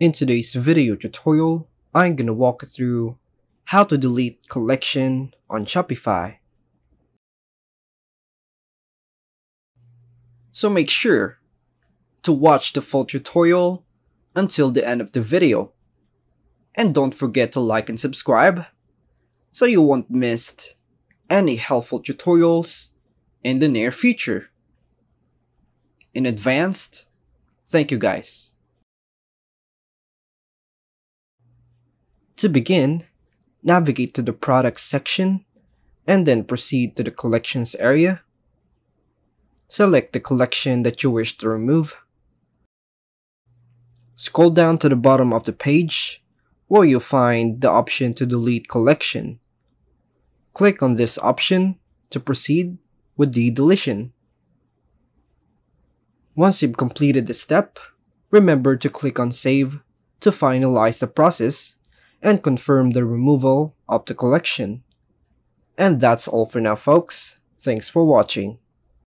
In today's video tutorial, I'm gonna walk you through how to delete collection on Shopify. So make sure to watch the full tutorial until the end of the video. And don't forget to like and subscribe so you won't miss any helpful tutorials in the near future. In advance, thank you guys. To begin, navigate to the products section and then proceed to the collections area. Select the collection that you wish to remove. Scroll down to the bottom of the page where you'll find the option to delete collection. Click on this option to proceed with the deletion. Once you've completed the step, remember to click on Save to finalize the process and confirm the removal of the collection. And that's all for now folks, thanks for watching.